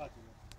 Fatima.